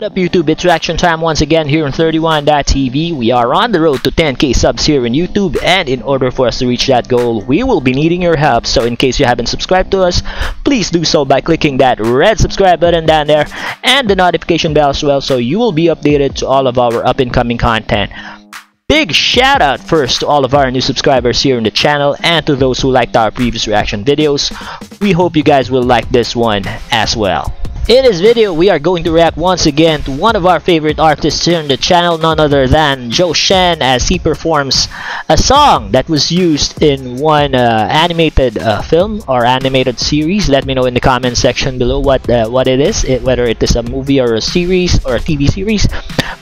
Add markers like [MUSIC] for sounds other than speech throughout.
What up YouTube, it's reaction time once again here on 31.tv. We are on the road to 10k subs here on YouTube and in order for us to reach that goal, we will be needing your help. So in case you haven't subscribed to us, please do so by clicking that red subscribe button down there and the notification bell as well so you will be updated to all of our up and coming content. Big shout out first to all of our new subscribers here in the channel and to those who liked our previous reaction videos. We hope you guys will like this one as well. In this video, we are going to react once again to one of our favorite artists here on the channel, none other than Zhou Shen as he performs a song that was used in one uh, animated uh, film or animated series. Let me know in the comment section below what uh, what it is, it, whether it is a movie or a series or a TV series,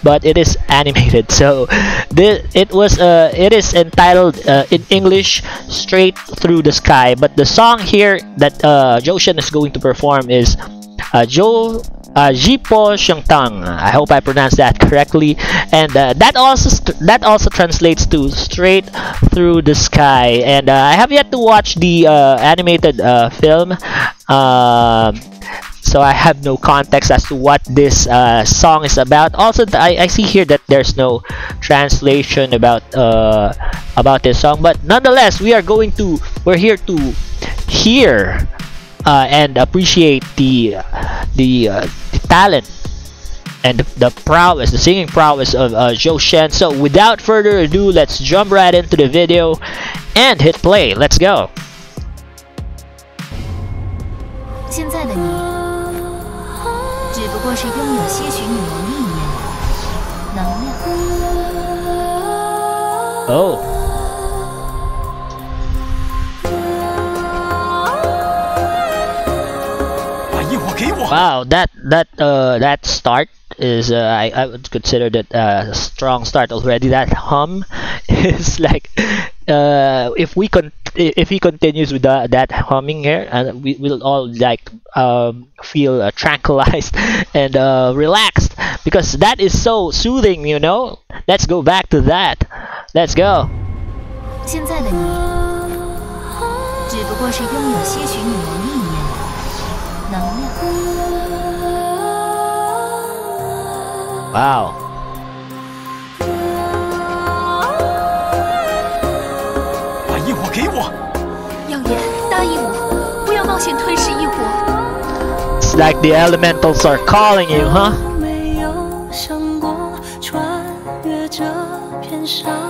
but it is [LAUGHS] animated. So this, it was uh, it is entitled uh, in English "Straight Through the Sky," but the song here that uh, Zhou Shen is going to perform is uh, Joe uh, Jipo Shengtang. I hope I pronounced that correctly. And uh, that also that also translates to straight through the sky. And uh, I have yet to watch the uh, animated uh, film. Um, so I have no context as to what this uh, song is about. Also, I, I see here that there's no translation about about this song, but nonetheless, we are going to we're here to hear uh, and appreciate the the, uh, the talent and the, prowess, the singing prowess of uh, Zhou Shen. So without further ado, let's jump right into the video and hit play. Let's go. Wow, that that uh that start is uh, I I would consider that a strong start already. That hum [LAUGHS] is like uh if we con if he continues with the, that humming here, and uh, we will all like um feel uh, tranquilized [LAUGHS] and uh relaxed because that is so soothing, you know. Let's go back to that. Let's go. 现在的你，只不过是拥有些许女王一 炮。把异火给我！杨言，答应我，不要冒险吞噬异火。It's like the elementals are calling you, huh? 没有想过穿越这片山。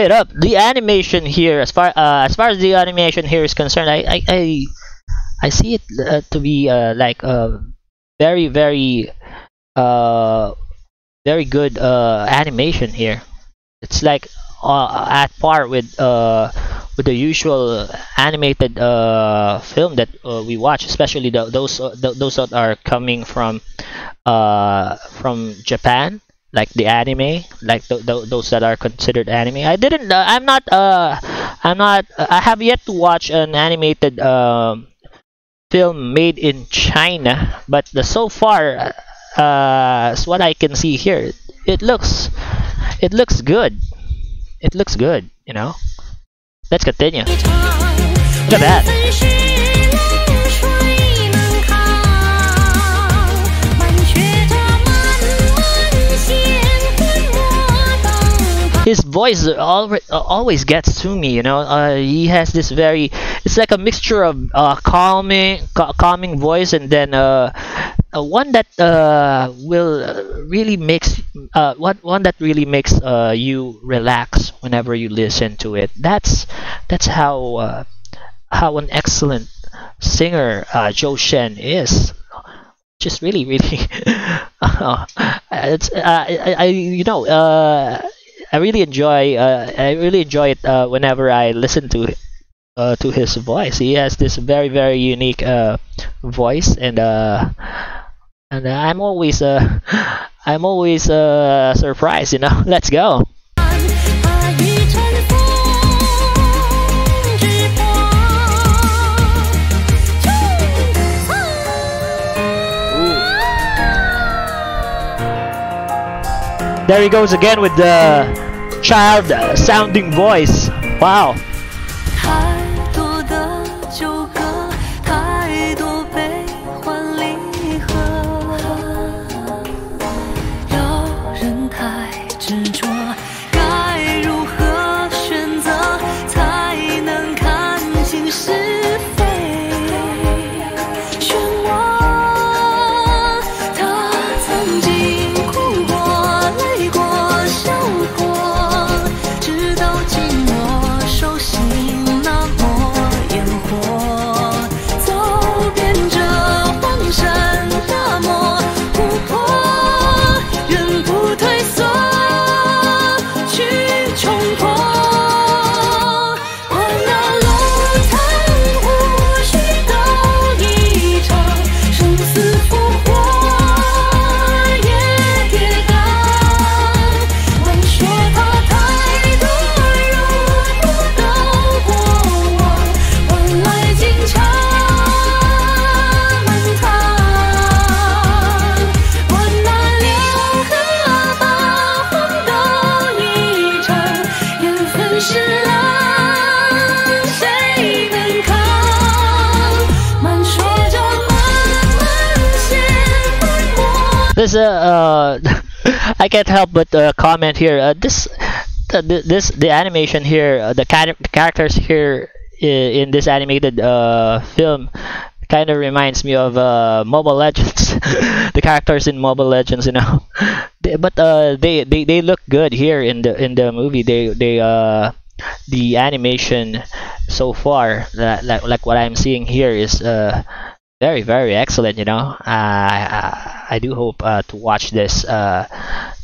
Wait up, the animation here, as far uh, as far as the animation here is concerned, I I I, I see it uh, to be uh, like a very very uh very good uh animation here. It's like uh, at par with uh with the usual animated uh film that uh, we watch, especially the, those uh, the, those that are coming from uh from Japan like the anime like th th those that are considered anime. I didn't uh, i'm not uh i'm not uh, i have yet to watch an animated um film made in china but the so far uh what i can see here it looks it looks good. It looks good you know? Let's continue. Look at that his voice always always gets to me. You know, uh, he has this very it's like a mixture of uh, calming calming voice and then uh, uh, one that uh, will really makes uh, one that really makes you relax whenever you listen to it. That's that's how how an excellent singer Zhou Shen is. just really really [LAUGHS] uh, it's uh, I, I you know uh, I really enjoy uh, I really enjoy it uh, whenever I listen to uh, to his voice. He has this very very unique uh, voice and uh, and I'm always uh, [LAUGHS] I'm always surprised. You know, [LAUGHS] let's go. There he goes again with the child sounding voice. Wow. 驳。This uh, [LAUGHS] I can't help but uh, comment here. Uh, this this the animation here, uh, the, char- the characters here in, this animated uh film kind of reminds me of uh Mobile Legends. [LAUGHS] the characters in Mobile Legends, you know. [LAUGHS] They- but they, they they look good here in the in the movie. They they uh the animation so far that like, like what I'm seeing here is uh very very excellent you know. Uh, I, I do hope uh, to watch this uh,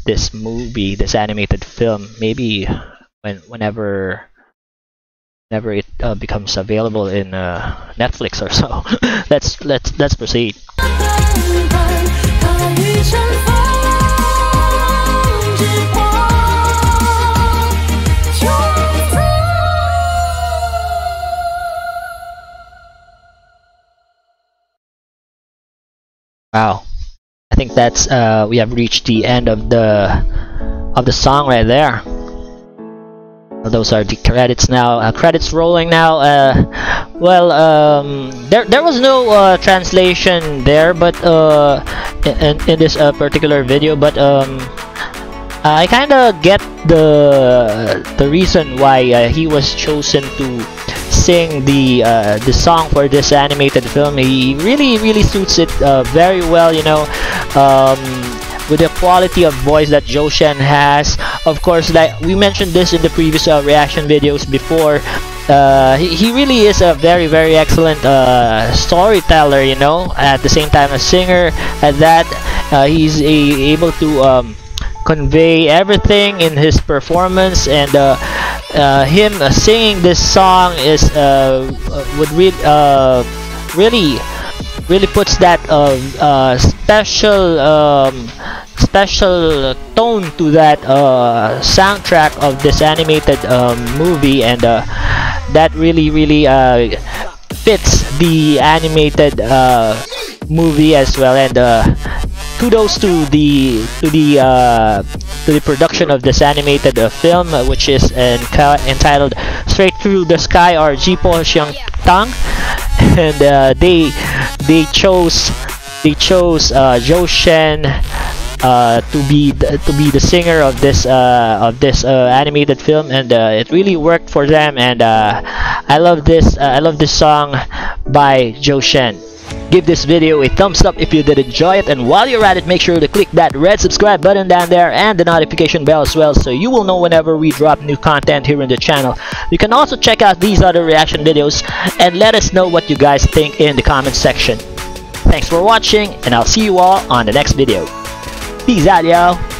this movie this animated film maybe when whenever whenever it uh, becomes available in uh, Netflix or so. [LAUGHS] Let's let's let's proceed wow. I think that's uh, we have reached the end of the of the song right there. Those are the credits now uh, credits rolling now uh, well um, there there was no uh, translation there but uh, in, in this uh, particular video but um, I kind of get the the reason why uh, he was chosen to sing the uh, the song for this animated film he really really suits it uh, very well you know um, with the quality of voice that Zhou Shen has. Of course, like we mentioned this in the previous uh, reaction videos before, uh, he, he really is a very very excellent uh, storyteller. You know, at the same time a singer. At that, uh, he's a, able to um, convey everything in his performance and. Uh, him uh, singing this song is uh, would re- really really puts that uh, special um, special tone to that soundtrack of this animated um, movie. And that really really fits the animated movie as well. And kudos to the to the uh, to the production of this animated uh, film uh, which is entitled Straight Through the Sky or Jipo Xiang Tang. [LAUGHS] And uh, they they chose they chose uh, Zhou Shen uh, to be the, to be the singer of this uh, of this uh, animated film. And uh, it really worked for them. And uh, I love this I love this song by Zhou Shen Give this video a thumbs up if you did enjoy it and while you're at it make sure to click that red subscribe button down there and the notification bell as well so you will know whenever we drop new content here in the channel. You can also check out these other reaction videos and let us know what you guys think in the comment section. Thanks for watching, and I'll see you all on the next video. Peace out, y'all!